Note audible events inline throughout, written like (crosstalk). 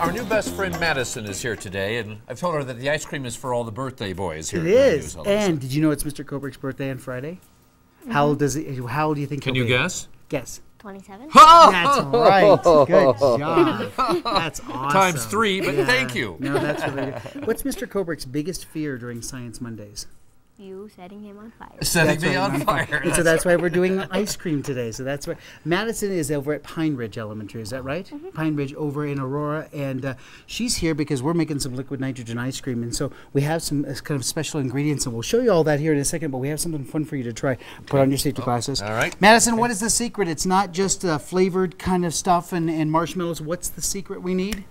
Our new best friend Madison is here today, and I've told her that the ice cream is for all the birthday boys here. It at is. News And did you know it's Mr. Kubrick's birthday on Friday? How old does he? How old do you think? can he'll you be? guess? Guess. 27? (laughs) That's right. Good job. That's (laughs) awesome. Times three, but thank you. No, that's really (laughs) good. What's Mr. Kubrick's biggest fear during Science Mondays? You setting him on fire. Setting That's me right, on (laughs) fire. And so that's why we're doing ice cream today. So that's why Madison is over at Pine Ridge Elementary. Is that right? Mm-hmm. Pine Ridge over in Aurora, and uh, she's here because we're making some liquid nitrogen ice cream, and so we have some uh, kind of special ingredients, and we'll show you all that here in a second. But we have something fun for you to try. Put on your safety glasses. Oh, all right. Madison, what is the secret? It's not just uh, flavored kind of stuff and, and marshmallows. What's the secret we need?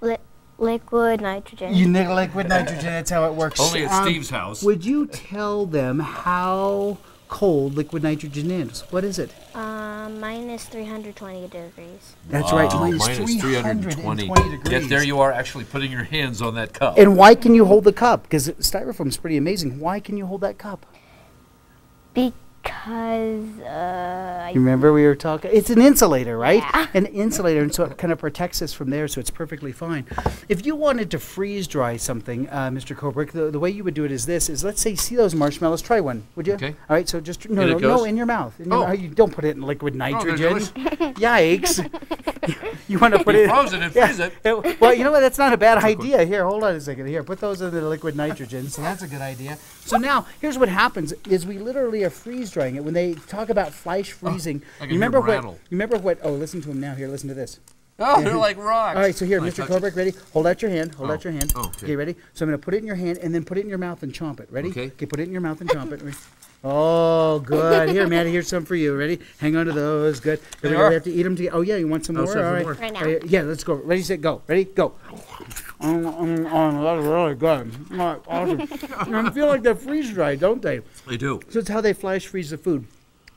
Li- liquid nitrogen. You need liquid nitrogen. That's how it works. Only at Um, Steve's house. Would you tell them how cold liquid nitrogen is? What is it? um, minus 320 degrees. That's right, minus minus 320 320. degrees. Yet there you are actually putting your hands on that cup. And why can you hold the cup? Because styrofoam is pretty amazing. Why can you hold that cup? Because, uh, You remember we were talking? It's an insulator, right? Yeah. (laughs) An insulator, and so it kind of protects us from there, so it's perfectly fine. If you wanted to freeze dry something, uh, Mr. Kubrick, the, the way you would do it is this: is let's say see those marshmallows. Try one, would you? Okay. All right. So just no, In no, no, in your mouth. In your Oh. mouth. You don't put it in liquid nitrogen. delicious. (laughs) Yikes! (laughs) (laughs) you want to put it froze it and freeze it. Yeah, well, you know what? That's not a bad idea. Here, hold on a second. Here, put those in the liquid nitrogen. So that's a good idea. So now, here's what happens: is we literally are freeze drying it. When they talk about flash oh, freezing, I can you remember what? You remember what? Oh, listen to him now. Here, listen to this. Oh, they're like rocks. All right, so here, Can Mr. it? Kubrick, ready? Hold out your hand. Hold Oh. out your hand. Oh, okay. ready? So I'm going to put it in your hand and then put it in your mouth and chomp it. Ready? Okay. Okay, put it in your mouth and chomp it. (laughs) Ready? Oh, good. Here, (laughs) Maddie, here's some for you. Ready? Hang on to those. Good. Here we go. We have to eat them together. Oh, yeah, you want some Oh, more? All right. more. Right now. Uh, yeah, let's go. Ready, set, go. Ready, go. Mm, mm, mm, that's really good. All right, awesome. (laughs) I feel like they're freeze dried, don't they? They do. So it's how they flash freeze the food.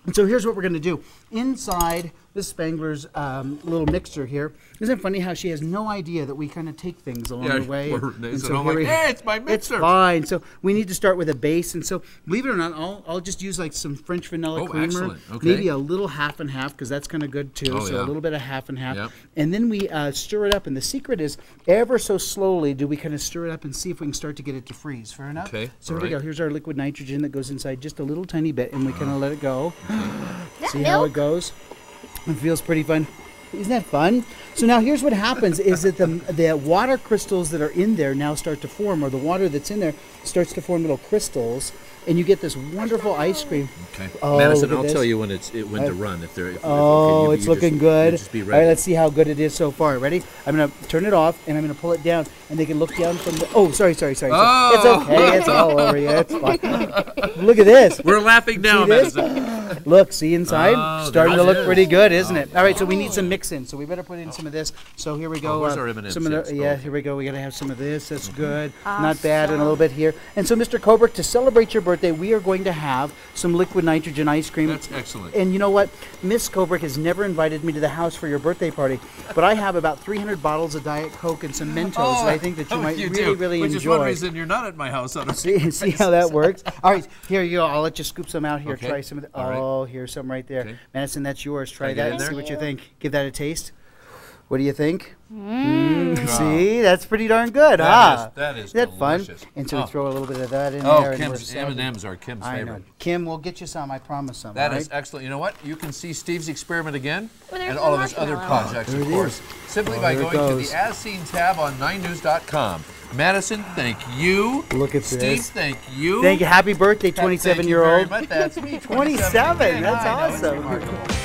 And so here's what we're going to do. Inside Miss Spangler's um, little mixer here, isn't it funny how she has no idea that we kind of take things along Yeah, the way? we're- and- and so "Oh, here like, we- hey, it's my mixer. It's fine. So we need to start with a base. And so, believe it or not, I'll, I'll just use like some French vanilla Oh, creamer. Okay. Maybe a little half and half because that's kind of good too. Oh, so yeah. a little bit of half and half. Yep. And then we uh, stir it up. And the secret is ever so slowly do we kind of stir it up and see if we can start to get it to freeze. Fair enough? Okay, So all here we go. Here's our liquid nitrogen that goes inside just a little tiny bit, and we kind of let it go. See how it goes? It feels pretty fun. Isn't that fun? So now here's what happens is that the, the water crystals that are in there now start to form, or the water that's in there starts to form little crystals, and you get this wonderful ice cream. Okay. Oh, Madison, I'll this. tell you when it's it, when to uh, run. If they're if, Oh, if, you- it's you looking just, good. Just be All ready. right, let's see how good it is so far. Ready? I'm gonna turn it off, and I'm gonna pull it down, and they can look down from the. Oh, sorry, sorry, sorry. Oh. It's okay. It's all over you. It's fine. (laughs) Look at this. We're laughing now? Madison. (laughs) Look, see inside? Oh, Starting to look is. pretty good, isn't it? All right, so we need some mix in. So we better put in some of this. So here we go. Oh, uh. Some of the, Oh, yeah, here we go. We got to have some of this. That's good. Not bad. And a little bit here. And so, Mr. Kobrick, to celebrate your birthday, we are going to have some liquid nitrogen ice cream. That's excellent. And you know what? Miss Kobrick has never invited me to the house for your birthday party, but I have about 300 bottles of Diet Coke and some Mentos that I think that you oh, (laughs) might you really, do, really which enjoy. Which is one reason you're not at my house on a (laughs) See, see how that works? All right, here you go. I'll let you scoop some out here. Okay. Try some of the. All right. Oh, here's some right there. Okay. Madison, that's yours. Try that and see what you think. Give that a taste. What do you think? Mm. See, that's pretty darn good, That huh? is- that is Isn't that fun? And so Oh. we throw a little bit of that in Oh, there. and we're Kim's set. M&M's are Kim's I know. favorite. Kim, we'll get you some. I promise some. That all is excellent. You know what? You can see Steve's experiment again Well, and all of his other projects, There of it course, simply Oh, by going to the As Seen tab on 9news.com. Madison, thank you. Look at Steve, this. thank you. Thank you. Happy birthday, Thank you 27 year very old. much. That's me. (laughs) 27, Yeah, that's I know, it's awesome. remarkable.